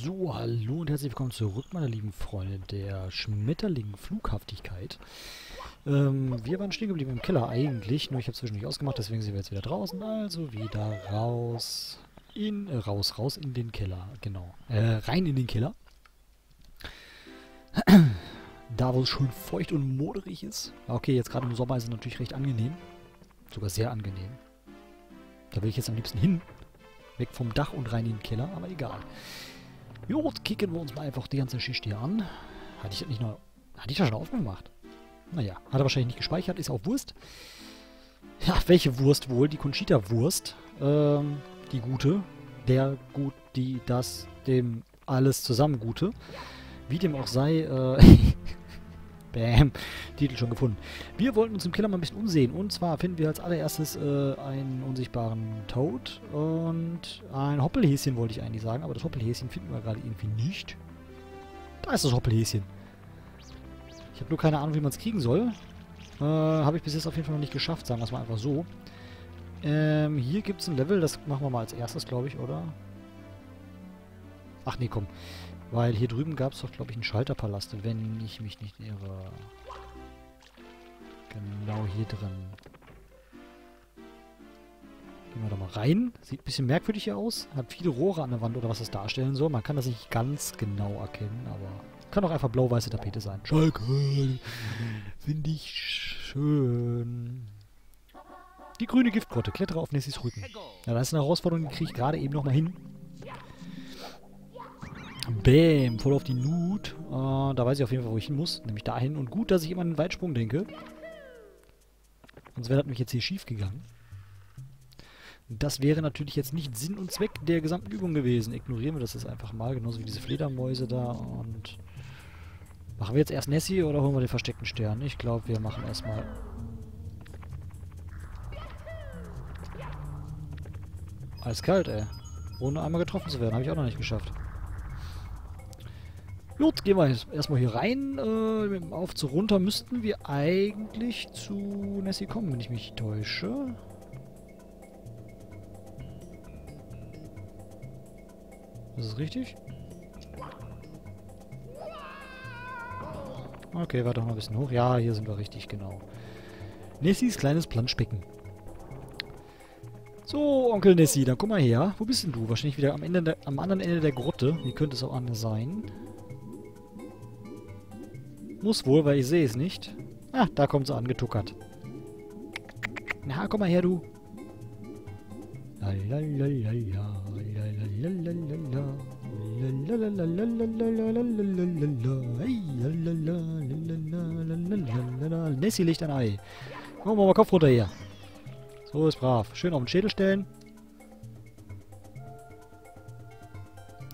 So, hallo und herzlich willkommen zurück, meine lieben Freunde der Schmetterling-Flughaftigkeit. Ähm, wir waren stehen geblieben im Keller eigentlich, nur ich habe zwischendurch ausgemacht, deswegen sind wir jetzt wieder draußen. Also wieder raus, in, äh, raus, raus in den Keller, genau. Äh, rein in den Keller. da, wo es schön feucht und moderig ist. Okay, jetzt gerade im Sommer ist es natürlich recht angenehm. Sogar sehr angenehm. Da will ich jetzt am liebsten hin. Weg vom Dach und rein in den Keller, aber egal. Gut, kicken wir uns mal einfach die ganze Geschichte hier an. Hatte ich das nicht noch... Hatte ich das schon aufgemacht? Naja, hat er wahrscheinlich nicht gespeichert, ist auch Wurst. Ja, welche Wurst wohl? Die Conchita-Wurst. Ähm, die gute. Der gut, die, das, dem, alles zusammen gute. Wie dem auch sei, äh... Bam. Titel schon gefunden. Wir wollten uns im Keller mal ein bisschen umsehen. Und zwar finden wir als allererstes äh, einen unsichtbaren Toad und ein Hoppelhäschen, wollte ich eigentlich sagen. Aber das Hoppelhäschen finden wir gerade irgendwie nicht. Da ist das Hoppelhäschen. Ich habe nur keine Ahnung, wie man es kriegen soll. Äh, habe ich bis jetzt auf jeden Fall noch nicht geschafft, sagen wir es mal einfach so. Ähm, hier gibt es ein Level, das machen wir mal als erstes, glaube ich, oder? Ach nee, komm. Weil hier drüben gab es doch, glaube ich, einen Schalterpalast, wenn ich mich nicht irre. Genau hier drin. Gehen wir da mal rein. Sieht ein bisschen merkwürdig hier aus. Hat viele Rohre an der Wand oder was das darstellen soll. Man kann das nicht ganz genau erkennen, aber kann auch einfach blau-weiße Tapete sein. Schalke! Finde ich schön. Die grüne Giftgrotte. Klettere auf Nessys Rücken. Ja, das ist eine Herausforderung, die kriege ich gerade eben noch mal hin. Bäm, voll auf die Nut. Äh, da weiß ich auf jeden Fall, wo ich hin muss. Nämlich dahin. Und gut, dass ich immer an den Weitsprung denke. Sonst wäre das nämlich jetzt hier schief gegangen. Das wäre natürlich jetzt nicht Sinn und Zweck der gesamten Übung gewesen. Ignorieren wir das jetzt einfach mal. Genauso wie diese Fledermäuse da. Und machen wir jetzt erst Nessie oder holen wir den versteckten Stern? Ich glaube, wir machen erstmal... Eiskalt, ey. Ohne einmal getroffen zu werden. Habe ich auch noch nicht geschafft. Gut, gehen wir erstmal hier rein. Äh, auf zu runter müssten wir eigentlich zu Nessie kommen, wenn ich mich täusche. Das ist richtig? Okay, warte noch ein bisschen hoch. Ja, hier sind wir richtig, genau. Nessies kleines Planschbecken. So, Onkel Nessie, dann komm mal her. Wo bist denn du? Wahrscheinlich wieder am, Ende der, am anderen Ende der Grotte. Wie könnte es auch anders sein? Muss wohl, weil ich sehe es nicht. Ah, da kommt sie angetuckert. Na, komm mal her, du. Nessie legt ein Ei. Komm mal, mal Kopf runter hier. So ist brav. Schön auf den Schädel stellen.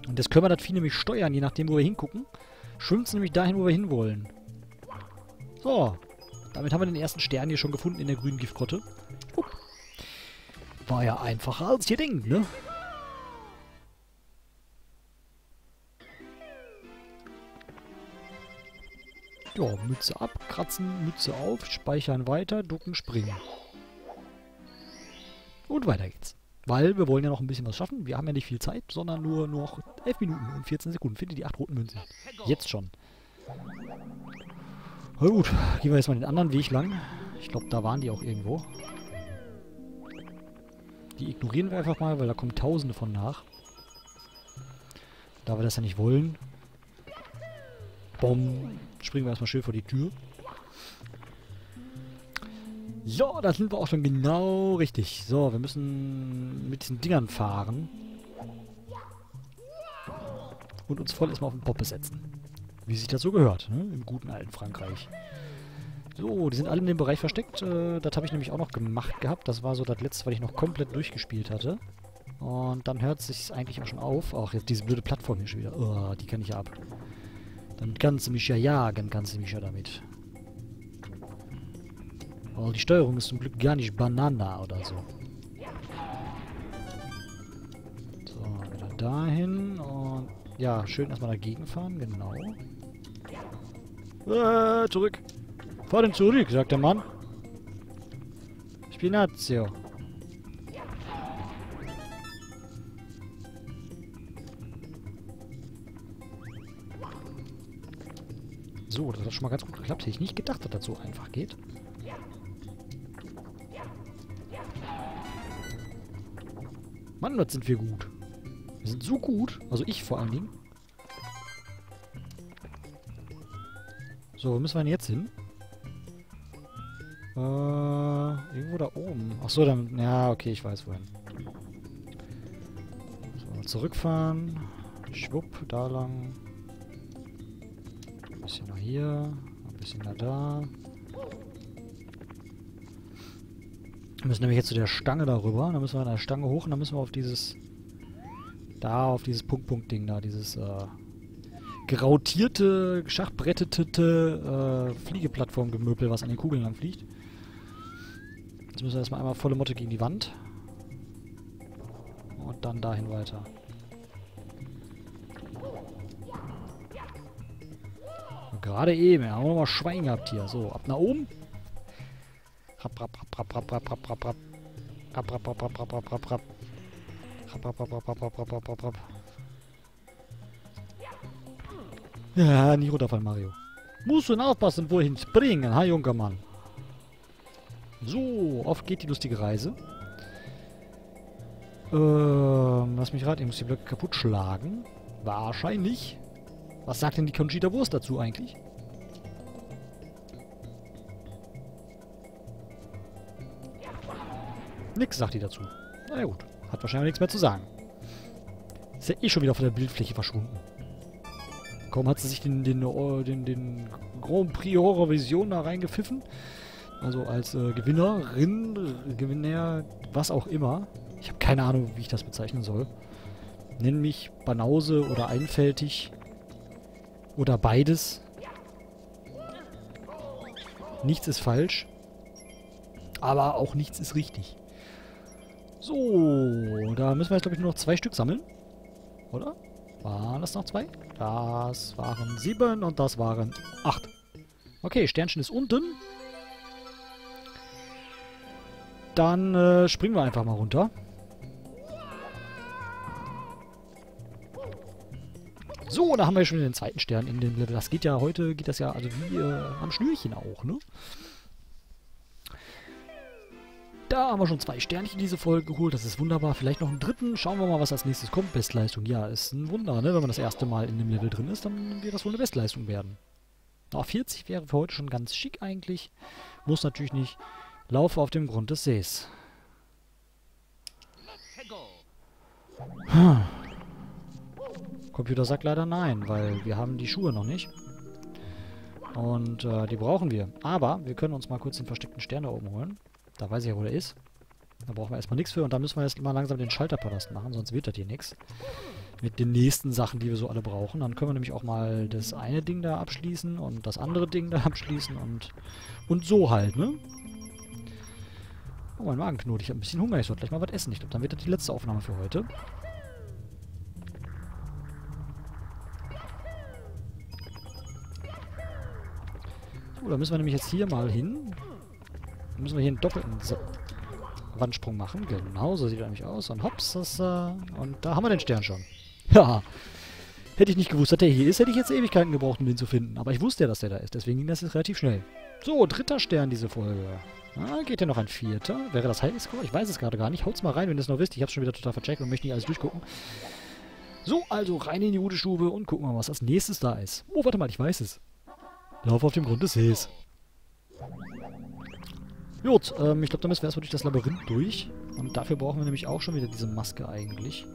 Und jetzt können wir das Vieh nämlich steuern, je nachdem, wo wir hingucken. Schwimmt nämlich dahin, wo wir hinwollen. So. Damit haben wir den ersten Stern hier schon gefunden in der grünen Giftgrotte. Upp. War ja einfacher als ihr denkt, ne? Ja, Mütze ab, kratzen, Mütze auf, speichern weiter, ducken, springen. Und weiter geht's. Weil wir wollen ja noch ein bisschen was schaffen. Wir haben ja nicht viel Zeit, sondern nur noch 11 Minuten und 14 Sekunden. Finde die 8 roten Münzen. Jetzt schon. Na gut, gehen wir jetzt mal den anderen Weg lang. Ich glaube, da waren die auch irgendwo. Die ignorieren wir einfach mal, weil da kommen Tausende von nach. Da wir das ja nicht wollen. Bom. Springen wir erstmal schön vor die Tür. So, da sind wir auch schon genau richtig. So, wir müssen mit diesen Dingern fahren. Und uns voll erstmal auf den Poppe setzen. Wie sich das so gehört, ne? Im guten alten Frankreich. So, die sind alle in dem Bereich versteckt. Äh, das habe ich nämlich auch noch gemacht gehabt. Das war so das letzte, was ich noch komplett durchgespielt hatte. Und dann hört es sich eigentlich auch schon auf. Ach, jetzt diese blöde Plattform hier schon wieder. Oh, die kann ich ab. Dann kannst du mich ja jagen, kannst du mich ja damit. Oh, die Steuerung ist zum Glück gar nicht Banana oder so. So, wieder dahin und... Ja, schön erstmal dagegen fahren, genau. Äh, zurück. Fahr den zurück, sagt der Mann. Spinazio. So, das hat schon mal ganz gut geklappt. Hätte ich nicht gedacht, dass das so einfach geht. Mann, was sind wir gut. Wir sind so gut. Also ich vor allen Dingen. So, wo müssen wir denn jetzt hin? Äh, irgendwo da oben. Achso, dann... Ja, okay, ich weiß wohin. So, zurückfahren. Schwupp, da lang. Ein bisschen nach hier. Ein bisschen nach da. Wir müssen nämlich jetzt zu der Stange darüber. Dann müssen wir an der Stange hoch und dann müssen wir auf dieses... Da, auf dieses Punkt-Punkt-Ding da. Dieses, äh grautierte, schachbrettete äh, Fliegeplattformgemöbel, was an den Kugeln lang fliegt. Jetzt müssen wir erstmal einmal volle Motte gegen die Wand. Und dann dahin weiter. Gerade eben, ja, haben wir nochmal Schwein gehabt hier. So, ab nach oben. Rapp, rapp, rapp, rapp, rapp, rapp, rapp, rapp, rapp. Rapp, rapp, rapp, rapp, rapp, rapp, rapp, rapp. Rapp, rapp, rapp, rapp, rapp, rapp, rapp, rapp, rapp. Ja, nicht runterfallen, Mario. Musst du aufpassen, wohin springen, ha, junger Mann. So, auf geht die lustige Reise. Ähm, lass mich raten, ich muss die Blöcke kaputt schlagen. Wahrscheinlich. Was sagt denn die Conchita Wurst dazu eigentlich? Nix sagt die dazu. Na gut, hat wahrscheinlich nichts mehr zu sagen. Ist ja eh schon wieder von der Bildfläche verschwunden. Kaum hat sie sich den, den, den, den Grand Prix Horror Vision da reingepfiffen. Also als äh, Gewinnerin, Gewinner, was auch immer. Ich habe keine Ahnung, wie ich das bezeichnen soll. Nenn mich Banause oder einfältig. Oder beides. Nichts ist falsch. Aber auch nichts ist richtig. So, da müssen wir jetzt, glaube ich, nur noch zwei Stück sammeln. Oder? Waren das noch zwei? Das waren sieben und das waren acht. Okay, Sternchen ist unten. Dann äh, springen wir einfach mal runter. So, da haben wir schon den zweiten Stern in dem Level. Das geht ja heute, geht das ja also wie äh, am Schnürchen auch, ne? Da haben wir schon zwei Sternchen diese Folge geholt. Das ist wunderbar. Vielleicht noch einen dritten. Schauen wir mal, was als nächstes kommt. Bestleistung. Ja, ist ein Wunder, ne? Wenn man das erste Mal in dem Level drin ist, dann wird das wohl eine Bestleistung werden. Na, 40 wäre für heute schon ganz schick eigentlich. Muss natürlich nicht. Laufe auf dem Grund des Sees. Hm. Computer sagt leider nein, weil wir haben die Schuhe noch nicht. Und äh, die brauchen wir. Aber wir können uns mal kurz den versteckten Stern da oben holen. Da weiß ich ja, wo der ist. Da brauchen wir erstmal nichts für. Und dann müssen wir jetzt mal langsam den Schalterpalast machen, sonst wird das hier nichts. Mit den nächsten Sachen, die wir so alle brauchen. Dann können wir nämlich auch mal das eine Ding da abschließen und das andere Ding da abschließen und, und so halt, ne? Oh, mein Magen knurrt. Ich habe ein bisschen Hunger. Ich sollte gleich mal was essen. Ich glaube, dann wird das die letzte Aufnahme für heute. So, da müssen wir nämlich jetzt hier mal hin. Dann müssen wir hier einen doppelten so Wandsprung machen. Genau, so sieht er nämlich aus. Und hops, das, äh, und da haben wir den Stern schon. Ja. Hätte ich nicht gewusst, dass der hier ist, hätte ich jetzt Ewigkeiten gebraucht, um den zu finden. Aber ich wusste ja, dass der da ist. Deswegen ging das jetzt relativ schnell. So, dritter Stern diese Folge. Ah, geht ja noch ein vierter. Wäre das Highscore? Ich weiß es gerade gar nicht. Haut's mal rein, wenn ihr es noch wisst. Ich hab's schon wieder total vercheckt und möchte nicht alles durchgucken. So, also rein in die gute Stube und gucken mal, was als nächstes da ist. Oh, warte mal, ich weiß es. Lauf auf dem Grund des Sees. Gut, ähm, ich glaube, da müssen wir erstmal durch das Labyrinth durch. Und dafür brauchen wir nämlich auch schon wieder diese Maske eigentlich.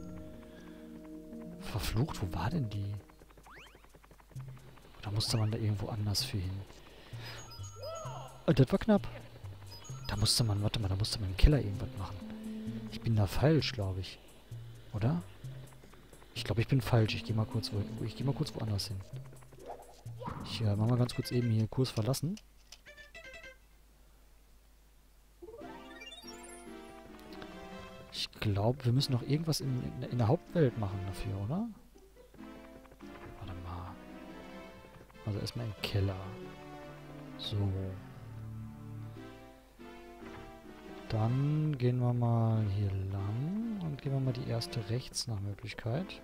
Verflucht, wo war denn die? Da musste man da irgendwo anders für hin. Oh, das war knapp. Da musste man, warte mal, da musste man im Keller irgendwas machen. Ich bin da falsch, glaube ich. Oder? Ich glaube, ich bin falsch. Ich gehe mal kurz wo, ich gehe mal kurz woanders hin. Ich äh, mach mal ganz kurz eben hier Kurs verlassen. glaube, wir müssen noch irgendwas in, in, in, der Hauptwelt machen dafür, oder? Warte mal. Also erstmal im Keller. So. Dann gehen wir mal hier lang und gehen wir mal die erste rechts nach Möglichkeit.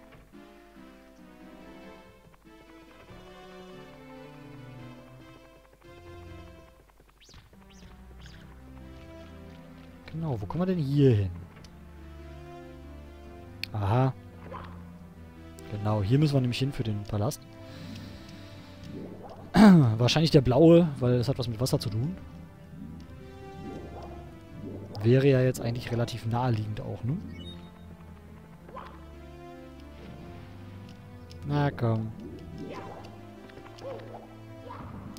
Genau, wo kommen wir denn hier hin? Aha. Genau, hier müssen wir nämlich hin für den Palast. Wahrscheinlich der blaue, weil es hat was mit Wasser zu tun. Wäre ja jetzt eigentlich relativ naheliegend auch, ne? Na komm.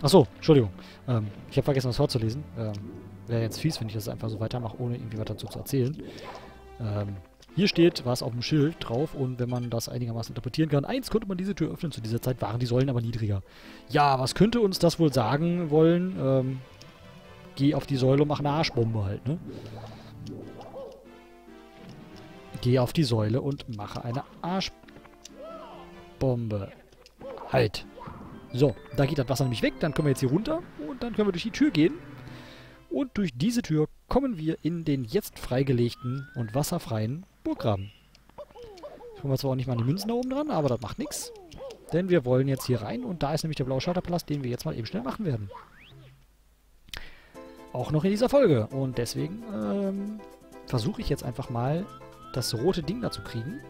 Achso, Entschuldigung. Ähm, ich habe vergessen, was vorzulesen. Ähm, Wäre jetzt fies, wenn ich das einfach so weitermache, ohne irgendwie was dazu zu erzählen. Ähm, hier steht was auf dem Schild drauf und wenn man das einigermaßen interpretieren kann, eins konnte man diese Tür öffnen. Zu dieser Zeit waren die Säulen aber niedriger. Ja, was könnte uns das wohl sagen wollen? Ähm, geh auf die Säule und mach eine Arschbombe halt, ne? Geh auf die Säule und mache eine Arschbombe. Halt. So, da geht das Wasser nämlich weg. Dann können wir jetzt hier runter und dann können wir durch die Tür gehen. Und durch diese Tür kommen wir in den jetzt freigelegten und wasserfreien Burggraben. Ich komme zwar auch nicht mal die Münzen da oben dran, aber das macht nichts. Denn wir wollen jetzt hier rein und da ist nämlich der blaue Schalterpalast, den wir jetzt mal eben schnell machen werden. Auch noch in dieser Folge. Und deswegen ähm, versuche ich jetzt einfach mal das rote Ding da zu kriegen.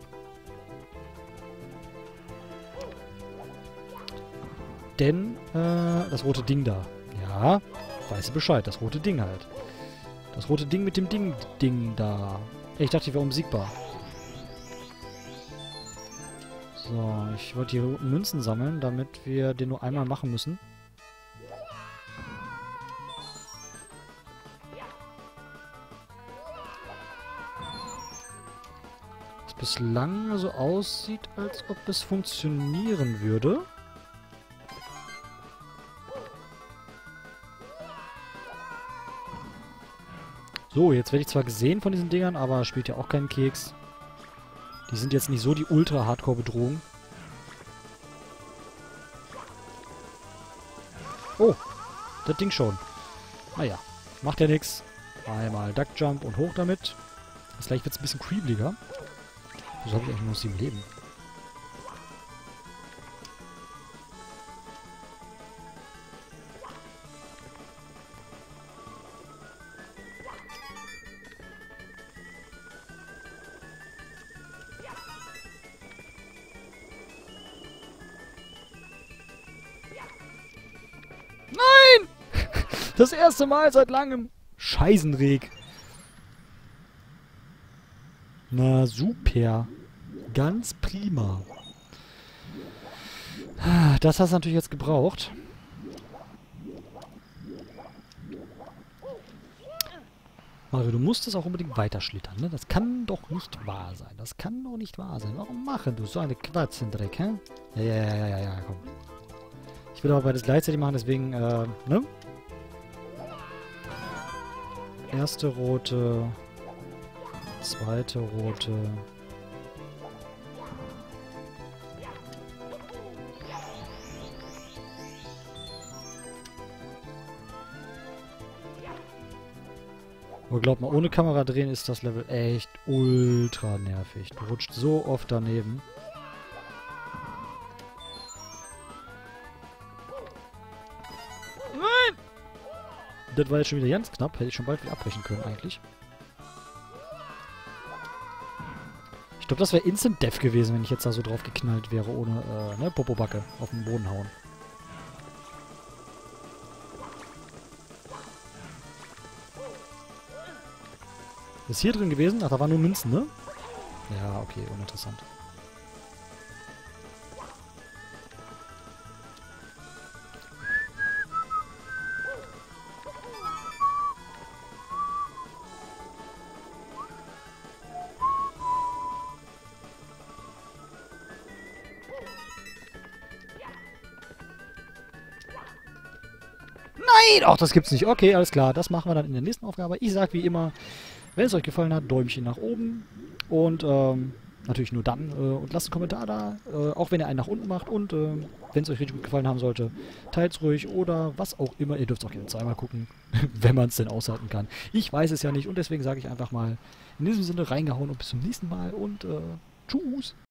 Denn, äh, das rote Ding da. Ja, weiß Bescheid. Das rote Ding halt. Das rote Ding mit dem Ding-Ding da. Ich dachte, ich wäre unbesiegbar. So, ich wollte die roten Münzen sammeln, damit wir den nur einmal machen müssen. Was bislang so aussieht, als ob es funktionieren würde. So, jetzt werde ich zwar gesehen von diesen Dingern, aber spielt ja auch keinen Keks. Die sind jetzt nicht so die Ultra-Hardcore-Bedrohung. Oh, das Ding schon. Naja, macht ja nichts. Einmal Duckjump und hoch damit. Das gleich wird es ein bisschen creebliger. Wieso habe ich eigentlich nur sieben Leben? Das erste Mal seit langem. Scheißenreg. Na super. Ganz prima. Das hast du natürlich jetzt gebraucht. Mario, du musst es auch unbedingt weiterschlittern, ne? Das kann doch nicht wahr sein. Das kann doch nicht wahr sein. Warum machen du so eine Quatzendreck, hä? Ja, ja, ja, ja, ja, komm. Ich will aber beides gleichzeitig machen, deswegen, äh, ne? Erste rote. Zweite rote. Aber glaub mal, ohne Kamera drehen ist das Level echt ultra nervig. Du rutscht so oft daneben. Das war jetzt schon wieder ganz knapp. Hätte ich schon bald wieder abbrechen können eigentlich. Ich glaube, das wäre Instant Death gewesen, wenn ich jetzt da so drauf geknallt wäre, ohne, äh, ne, Popobacke auf den Boden hauen. Ist hier drin gewesen? Ach, da waren nur Münzen, ne? Ja, okay, uninteressant. Nein! Ach, das gibt's nicht. Okay, alles klar. Das machen wir dann in der nächsten Aufgabe. Ich sag wie immer, wenn es euch gefallen hat, Däumchen nach oben. Und ähm, natürlich nur dann. Äh, und lasst einen Kommentar da. Äh, auch wenn ihr einen nach unten macht. Und äh, wenn es euch richtig gut gefallen haben sollte, teilt es ruhig oder was auch immer. Ihr dürft auch gerne zweimal gucken, wenn man es denn aushalten kann. Ich weiß es ja nicht. Und deswegen sage ich einfach mal in diesem Sinne reingehauen und bis zum nächsten Mal. Und äh, tschüss.